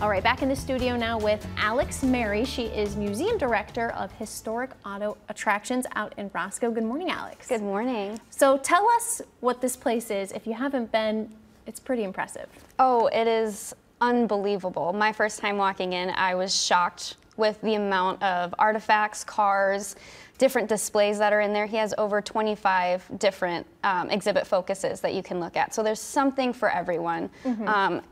All right, back in the studio now with Alex Mary. She is Museum Director of Historic Auto Attractions out in Roscoe. Good morning, Alex. Good morning. So tell us what this place is. If you haven't been, it's pretty impressive. Oh, it is unbelievable. My first time walking in, I was shocked with the amount of artifacts, cars, different displays that are in there. He has over 25 different um, exhibit focuses that you can look at. So there's something for everyone. Mm -hmm. um,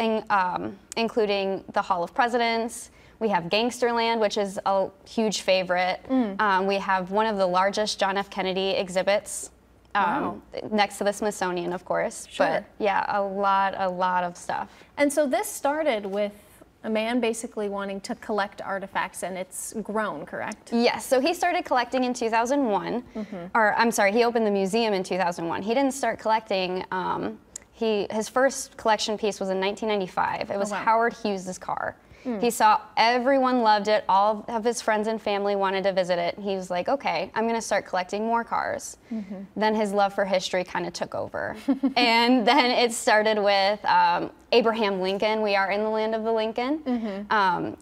in, um, including the Hall of Presidents. We have Gangsterland, which is a huge favorite. Mm. Um, we have one of the largest John F. Kennedy exhibits um, wow. next to the Smithsonian, of course. Sure. But yeah, a lot, a lot of stuff. And so this started with a man basically wanting to collect artifacts and it's grown, correct? Yes, so he started collecting in 2001, mm -hmm. or I'm sorry, he opened the museum in 2001. He didn't start collecting um, he, his first collection piece was in 1995. It was oh, wow. Howard Hughes' car. Mm. He saw everyone loved it. All of his friends and family wanted to visit it. He was like, okay, I'm going to start collecting more cars. Mm -hmm. Then his love for history kind of took over. and then it started with um, Abraham Lincoln. We are in the land of the Lincoln. Mm -hmm. um,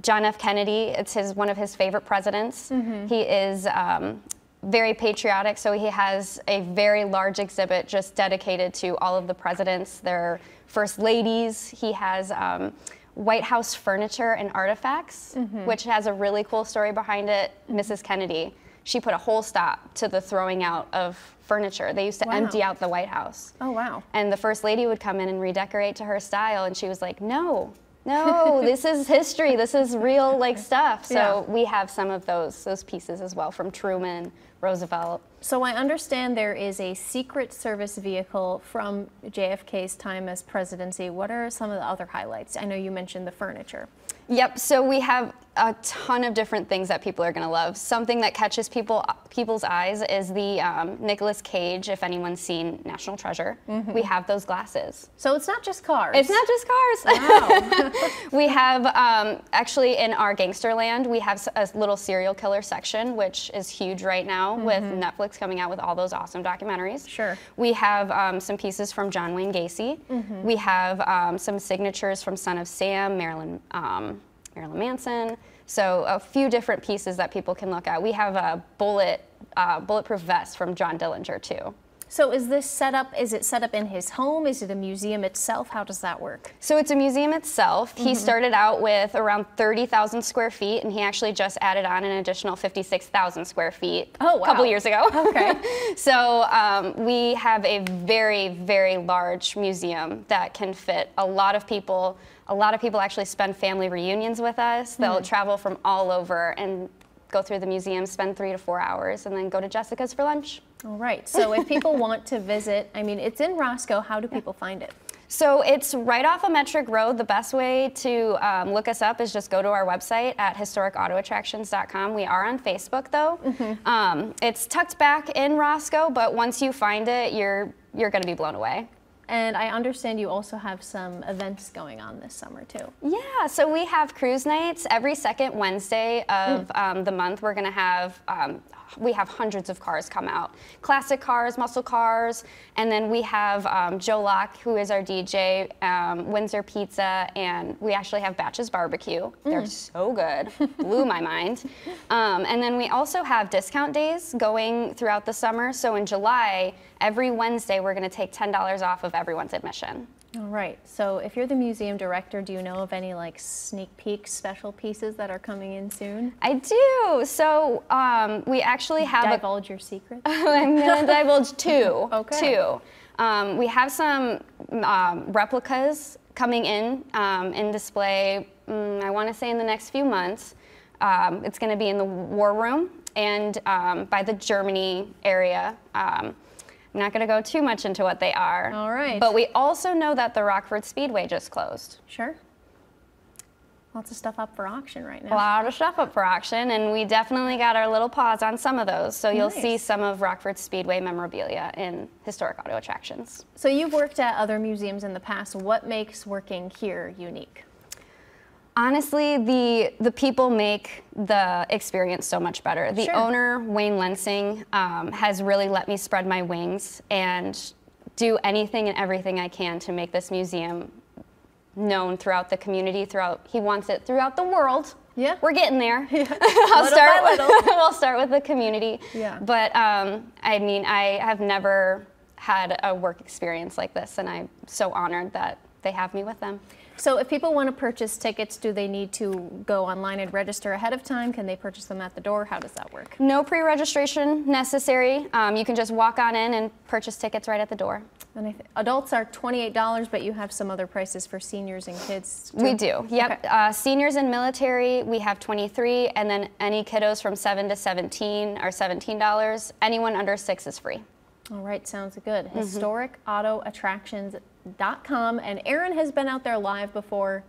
John F. Kennedy, it's his one of his favorite presidents. -hmm. He is um, very patriotic, so he has a very large exhibit just dedicated to all of the presidents, their first ladies. He has um, White House furniture and artifacts, mm -hmm. which has a really cool story behind it. Mrs. Kennedy, she put a whole stop to the throwing out of furniture. They used to wow. empty out the White House. Oh, wow. And the first lady would come in and redecorate to her style, and she was like, no, no, this is history. This is real like stuff. So yeah. we have some of those those pieces as well from Truman, Roosevelt. So I understand there is a secret service vehicle from JFK's time as presidency. What are some of the other highlights? I know you mentioned the furniture. Yep, so we have a ton of different things that people are going to love. Something that catches people people's eyes is the um, Nicolas Cage, if anyone's seen National Treasure. Mm -hmm. We have those glasses. So it's not just cars. It's not just cars. Wow. we have, um, actually in our Gangsterland, we have a little serial killer section, which is huge right now mm -hmm. with Netflix coming out with all those awesome documentaries. Sure. We have um, some pieces from John Wayne Gacy. Mm -hmm. We have um, some signatures from Son of Sam, Marilyn um, Marilyn Manson. So a few different pieces that people can look at. We have a bullet, uh, bulletproof vest from John Dillinger too. So is this set up, is it set up in his home? Is it a museum itself? How does that work? So it's a museum itself. Mm -hmm. He mm-hmm. started out with around 30,000 square feet and he actually just added on an additional 56,000 square feet oh, wow. a couple years ago. Okay. so um, we have a very, very large museum that can fit a lot of people. A lot of people actually spend family reunions with us. They'll mm -hmm. travel from all over and go through the museum, spend three to four hours, and then go to Jessica's for lunch. All right. So if people want to visit, I mean, it's in Roscoe. How do people find it? So it's right off of Metric Road. The best way to um, look us up is just go to our website at historicautoattractions.com. We are on Facebook though. Mm -hmm. um, it's tucked back in Roscoe, but once you find it, you're you're going to be blown away. And I understand you also have some events going on this summer too. Yeah, so we have cruise nights every second Wednesday of mm. um, the month. We're going to have um, we have hundreds of cars come out. Classic cars, muscle cars, and then we have um, Joe Locke, who is our DJ, um, Windsor Pizza, and we actually have Batches Barbecue. Mm. They're so good, blew my mind. Um, and then we also have discount days going throughout the summer. So in July, every Wednesday, we're gonna take $10 off of everyone's admission. All right. So if you're the museum director, do you know of any like sneak peek special pieces that are coming in soon? I do. So um, we actually have divulge a, your secret. I'm gonna divulge two. Okay. Two. Um, we have some um, replicas coming in um, in display. Mm, I want to say in the next few months. Um, it's going to be in the war room and um, by the Germany area. I'm not going to go too much into what they are. All right. But we also know that the Rockford Speedway just closed. Sure. Lots of stuff up for auction right now. A lot of stuff up for auction, and we definitely got our little paws on some of those. So you'll see some of Rockford Speedway memorabilia in historic auto attractions. So you've worked at other museums in the past. What makes working here unique? Honestly, the the people make the experience so much better. The sure. owner, Wayne Lensing, um, has really let me spread my wings and do anything and everything I can to make this museum known throughout the community. Throughout, he wants it throughout the world. Yeah. we're getting there. I'll Little start. With, we'll start with the community. Yeah. But um, I mean, I have never had a work experience like this, and I'm so honored that they have me with them. So if people want to purchase tickets, do they need to go online and register ahead of time? Can they purchase them at the door? How does that work? No pre-registration necessary. Um, you can just walk on in and purchase tickets right at the door. And adults are $28, but you have some other prices for seniors and kids. We do. Yep. Okay. Uh, seniors and military, we have 23, and then any kiddos from 7 to 17 are $17. Anyone under 6 is free. All right, sounds good. Mm-hmm. HistoricAutoAttractions.com. And Aaron has been out there live before,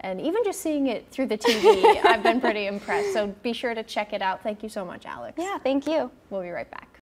and even just seeing it through the TV, I've been pretty impressed. So be sure to check it out. Thank you so much, Alex. Yeah, thank you. We'll be right back.